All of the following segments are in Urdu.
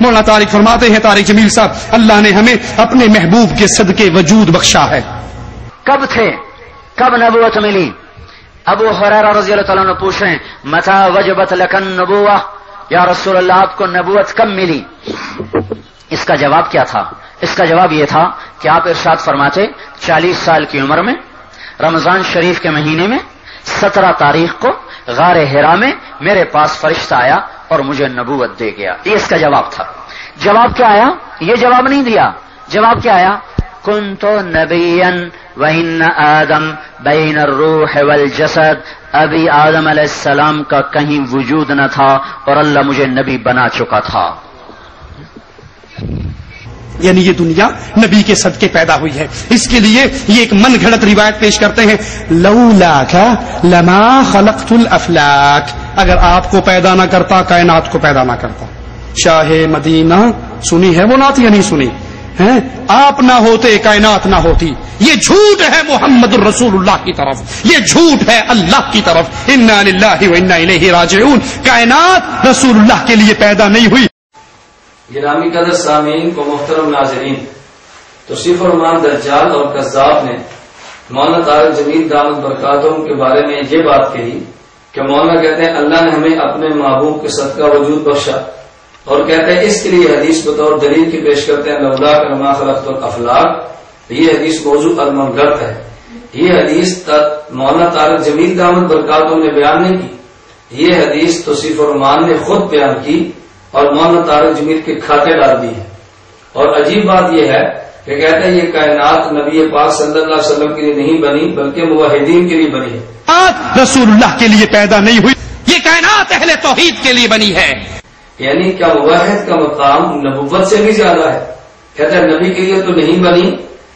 مولانا طارق فرماتے ہیں، طارق جمیل صاحب، اللہ نے ہمیں اپنے محبوب کے صدقے وجود بخشا ہے۔ کب تھے؟ کب نبوت ملی؟ ابو حرارہ رضی اللہ تعالیٰ نے پوچھیں متا وجبت لکن نبوہ یا رسول اللہ، آپ کو نبوت کب ملی؟ اس کا جواب کیا تھا؟ اس کا جواب یہ تھا کہ آپ ارشاد فرماتے، چالیس سال کی عمر میں، رمضان شریف کے مہینے میں، سترہ تاریخ کو غار ہیرا میں میرے پاس فرشتہ آیا اور مجھے نبوت دے گیا۔ یہ اس کا جواب تھا۔ جواب کیا آیا؟ یہ جواب نہیں دیا۔ جواب کیا آیا؟ کن تو نبین وین آدم بین الروح والجسد. ابھی آدم علیہ السلام کا کہیں وجود نہ تھا اور اللہ مجھے نبی بنا چکا تھا۔ یعنی یہ دنیا نبی کے صدقے پیدا ہوئی ہے۔ اس کے لیے یہ ایک من گھڑت روایت پیش کرتے ہیں لولا کا لما خلقت الافلاک. اگر آپ کو پیدا نہ کرتا، کائنات کو پیدا نہ کرتا۔ شاہ مدینہ سنی ہے، وہ نات یا نہیں سنی؟ ہیں؟ آپ نہ ہوتے، کائنات نہ ہوتی۔ یہ جھوٹ ہے محمد الرسول اللہ کی طرف۔ یہ جھوٹ ہے اللہ کی طرف۔ انا للہ و انا الیہ راجعون۔ کائنات رسول اللہ کے لیے پیدا نہیں ہوئی۔ گرامی قدر سامعین کو محترم ناظرین توصیف الرحمان دجال اور قذاب نے مولانا طارق جمیل دامد برکاتوں کے بارے میں یہ بات کہی کہ مولانا کہتے ہیں، اللہ نے ہمیں اپنے محبوب کے صدقہ وجود بخشا۔ اور کہتے ہیں، اس کے لیے حدیث بطور دلیل کی پیش کرتے ہیں، لولا کرما خلقت الافلاق۔ یہ حدیث موضوع المنگرت ہے۔ یہ حدیث مولانا طارق جمیل دامد برکاتوں نے بیان نہیں کی۔ یہ حدیث توصیف الرحمان نے خود بیان کی اور مولانا طارق جمیل کے کھاتے ڈال دی ہے۔ اور عجیب بات یہ ہے کہ کہتے ہیں یہ کائنات نبی پاک صلی اللہ علیہ وسلم کے لیے نہیں بنی بلکہ موحدین کے لیے بنی ہے۔ آج رسول اللہ کے لیے پیدا نہیں ہوئی یہ کائنات اہل توحید کے لیے بنی ہے۔ یعنی کیا مواحد کا مقام نبوت سے بھی زیادہ ہے؟ کہتے ہیں نبی کے لیے تو نہیں بنی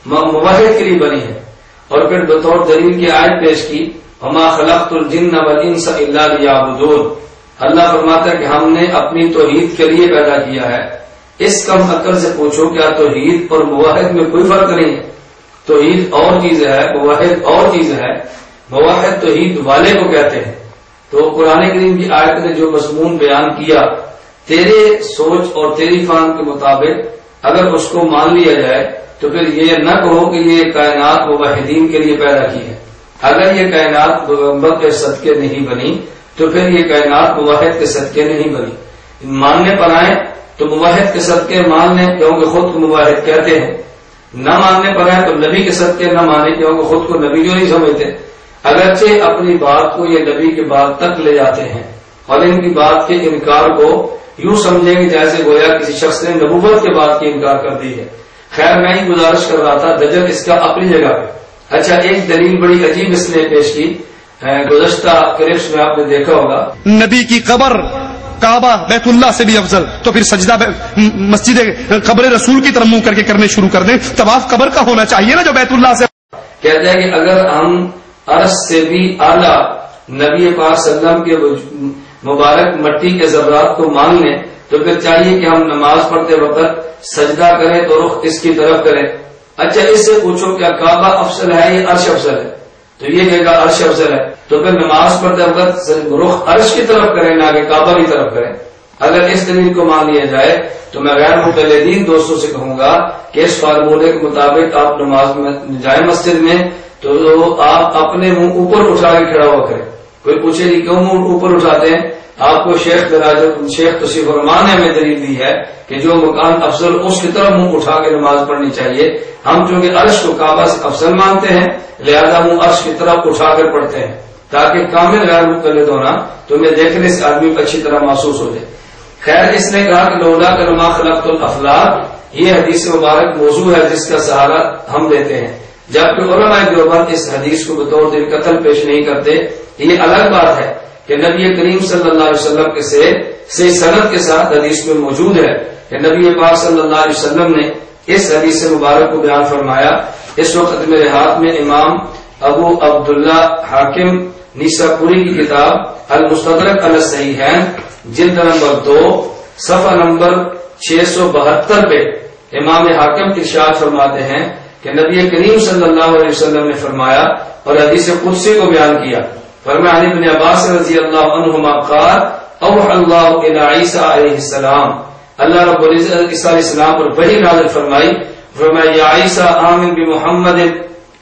مواحد کے لیے بنی ہے۔ اور پھر بطور دلیل کی آیت پیش کی ہما خلقت الجن والانس الا لیعبدون اللہ فرماتا ہے کہ ہم نے اپنی توحید کے لیے پیدا کیا ہے۔ اس کم عقل سے پوچھو کیا توحید اور مواحد میں کوئی فرق نہیں ہے؟ توحید اور چیز ہے، مواحد اور چیز ہے۔ مواحد توحید والے کو کہتے ہیں۔ تو قرآن کریم کی آیت نے جو مضمون بیان کیا، تیرے سوچ اور تیری فان کے مطابق اگر اس کو مان لیا جائے، تو پھر یہ نہ کہو کہ یہ کائنات مواحدین کے لیے پیدا کی ہے۔ اگر یہ کائنات پیغمبر کے صدقے نہیں بنی، تو پھر یہ کائنات مواحد کے صدقے نہیں بنی۔ ماننے پر آئے تو مواحد کے صدقے مان لیں کیونکہ خود کو مواحد کہتے ہیں۔ نہ ماننے پر آئے تو نبی کے صدقے نہ مانے کیونکہ خود کو نبی جو نہیں سمجھتے۔ اگرچہ اپنی بات کو یہ نبی کے بعد تک لے جاتے ہیں، اور ان کی بات کے انکار کو یوں سمجھیں گے جیسے گویا کسی شخص نے نبوت کے بعد کی انکار کر دی ہے۔ خیر، میں ہی گزارش کر رہا تھا دجل اس کا اپنی جگہ پہ۔ اچھا ایک دلیل بڑی عجیب اس نے پیش کی گزشتہ کلپس میں آپ نے دیکھا ہوگا۔ نبی کی قبر کعبہ بیت اللہ سے بھی افضل۔ تو پھر سجدہ مسجد قبر رسول کی طرف منہ کر کے کرنے شروع کر دیں۔ طواف قبر کا ہونا چاہیے نا جو بیت اللہ سے کہتے ہیں کہ اگر ہم عرض سے بھی اعلیٰ نبی پاک وسلم کے مبارک مٹی کے ذرات کو مان لیں، تو پھر چاہیے کہ ہم نماز پڑھتے وقت سجدہ کریں تو رخ اس کی طرف کریں۔ اچھا اس سے پوچھو کیا کعبہ افسر ہے یا عرش افسر ہے؟ تو یہ کہے گا عرش افضل ہے۔ تو پھر نماز پڑھتے وقت رخ عرش کی طرف کریں، نہ کہ کعبہ کی طرف کریں، اگر اس دلیل کو مان لیا جائے، تو میں غیر مقلدین دوستوں سے کہوں گا کہ اس فارمولے کے مطابق آپ نماز میں جائیں مسجد میں، تو آپ اپنے منہ اوپر اٹھا کے کھڑا ہوا کریں۔ کوئی پوچھے گی کیوں منہ اوپر اٹھاتے ہیں؟ آپ کو شیخ شیخ تصیف الرحمان نے ہمیں دلیل دی ہے کہ جو مکان افضل اس کی طرف منہ اٹھا کے نماز پڑھنی چاہیے۔ ہم چونکہ عرش کو کعبہ سے افضل مانتے ہیں، لہذا منہ عرش کی طرف اٹھا کر پڑھتے ہیں۔ تاکہ کامل غیر مقلد ہونا تمہیں دیکھنے سے آدمی کو اچھی طرح محسوس ہو جائے۔ خیر، اس نے کہا کہ لولا کا نما خلقت الافلاق، یہ حدیث مبارک موضوع ہے جس کا سہارا ہم دیتے ہیں۔ جبکہ علماء دیوبند اس حدیث کو بطور دل قتل پیش نہیں کرتے۔ یہ الگ بات ہے کہ نبی کریم صلی اللہ علیہ وسلم کے سے سے صنعت کے ساتھ حدیث میں موجود ہے کہ نبی پاک صلی اللہ علیہ وسلم نے اس حدیث مبارک کو بیان فرمایا۔ اس وقت میرے ہاتھ میں امام ابو عبداللہ حاکم نیسا پوری کی کتاب المستدرک الصحیح ہے جلد نمبر دو، صفحہ نمبر چھ سو بہتر پہ امام حاکم کی شاعت فرماتے ہیں کہ نبی کریم صلی اللہ علیہ وسلم نے فرمایا اور حدیث قدسی کو بیان کیا۔ فرمایا علی بن عباس رضی اللہ عنہما قال اوح اللہ الى عیسیٰ علیہ السلام۔ اللہ رب العزت عیسیٰ علیہ السلام پر وہی نازل فرمائی، فرمایا، یا عیسیٰ آمن بھی محمد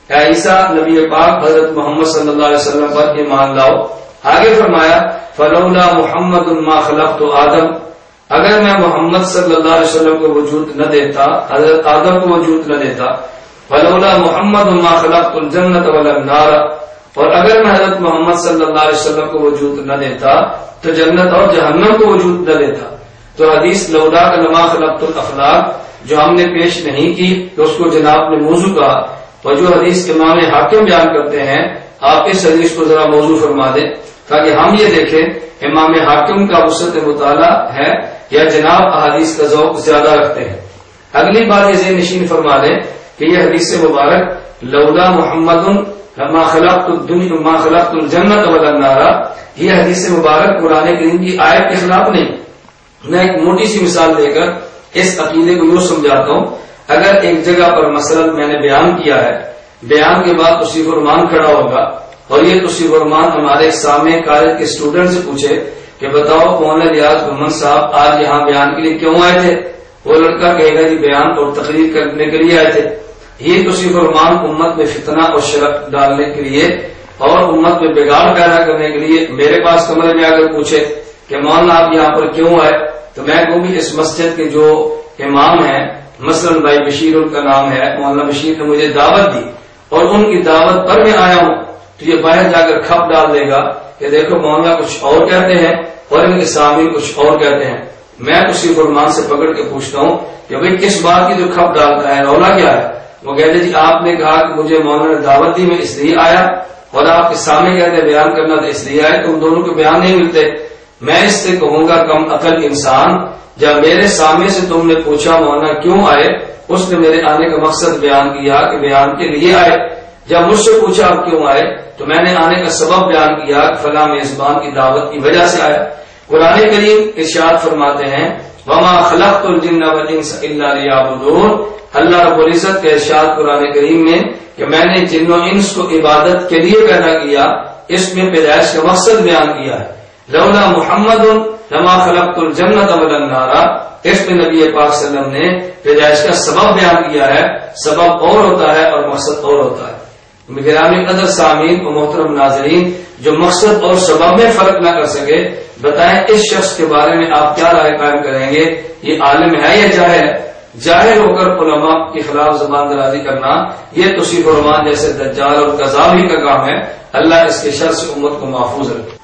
اے عیسیٰ، نبی پاک، حضرت محمد صلی اللہ علیہ وسلم پر ایمان لاؤ۔ آگے فرمایا، فلولا محمد ما خلقت آدم۔ اگر میں محمد صلی اللہ علیہ وسلم کو وجود نہ دیتا، حضرت آدم کو وجود نہ دیتا، فلولا محمد ما خلقت الجنت والنار اور اگر میں حضرت محمد صلی اللہ علیہ وسلم کو وجود نہ دیتا، تو جنت اور جہنم کو وجود نہ دیتا۔ تو حدیث، لولا کا نما خلقت الاخلاق، جو ہم نے پیش نہیں کی، تو اس کو جناب نے موضوع کہا۔ اور جو حدیث امام حاکم بیان کرتے ہیں، آپ اس حدیث کو ذرا موضوع فرما دیں تاکہ ہم یہ دیکھیں امام حاکم کا وسط مطالعہ ہے یا جناب احادیث کا ذوق زیادہ رکھتے ہیں۔ اگلی بات یہ ذہن نشین فرما دیں کہ یہ حدیث مبارک، لولا محمد ما خلقت الدنیا ما خلقت الجنت والنار یہ حدیث مبارک قرآن کریم کی آیت کے خلاف نہیں۔ میں ایک موٹی سی مثال دے کر اس عقیدے کو یوں سمجھاتا ہوں اگر ایک جگہ پر مثلا میں نے بیان کیا ہے، بیان کے بعد اسی فرمان کھڑا ہوگا، اور یہ اسی فرمان ہمارے سامنے کالج کے اسٹوڈنٹ سے پوچھے کہ بتاؤ کون ریاض محمد صاحب، آج یہاں بیان کے لیے کیوں آئے تھے؟ وہ لڑکا کہے گا جی بیان اور تقریر کرنے کے لیے آئے تھے۔ یہ اسی فرمان امت میں فتنہ اور شرک ڈالنے کے لیے اور امت میں بگاڑ پیدا کرنے کے لیے میرے پاس کمرے میں اگر پوچھے کہ مولانا آپ یہاں پر کیوں آئے؟ تو میں کہوں بھی اس مسجد کے جو امام ہیں مثلا بھائی بشیر ان کا نام ہے، مولانا بشیر نے مجھے دعوت دی اور ان کی دعوت پر میں آیا ہوں، تو یہ باہر جا کر کھپ ڈال دے گا کہ دیکھو مولانا کچھ اور کہتے ہیں اور ان کے سامنے کچھ اور کہتے ہیں۔ میں اسی فرمان سے پکڑ کے پوچھتا ہوں کہ بھائی کس بات کی جو کھپ ڈالتا ہے، رولا کیا ہے؟ وہ کہتے جی آپ نے کہا کہ مجھے مولانا نے دعوت دی، میں اس لیے آیا اور آپ کے سامنے کہتے بیان کرنا تو اس لیے آئے، تم دونوں کے بیان نہیں ملتے۔ میں اس سے کہوں گا، کم عقل انسان جب میرے سامنے سے تم نے پوچھا مولانا کیوں آئے، اس نے میرے آنے کا مقصد بیان کیا کہ بیان کے لیے آئے۔ جب مجھ سے پوچھا آپ کیوں آئے، تو میں نے آنے کا سبب بیان کیا کہ فلاں میزبان کی دعوت کی وجہ سے آیا۔ قرآن کریم ارشاد فرماتے ہیں، وما خلقت الجن والانس الا ليعبدون۔ اللہ رب العزت کے ارشاد قرآن کریم میں کہ میں نے جن و انس کو عبادت کے لیے پیدا کیا، اس میں پیدائش کا مقصد بیان کیا ہے۔ لولا محمد لما خلقت الجنت والنار. اس میں نبی پاک صلی اللہ علیہ وسلم نے پیدائش کا سبب بیان کیا ہے، سبب اور ہوتا ہے اور مقصد اور ہوتا ہے۔ گرامی قدر سامعین و محترم ناظرین، جو مقصد اور سبب میں فرق نہ کر سکے، بتائیں اس شخص کے بارے میں آپ کیا رائے قائم کریں گے؟ یہ عالم ہے یا جاہل؟ ہے جاہل ہو کر علماء کے خلاف زبان درازی کرنا، یہ توصیف فرمان جیسے دجال اور کذاب ہی کا کام ہے۔ اللہ اس کے شر سے امت کو محفوظ رکھے۔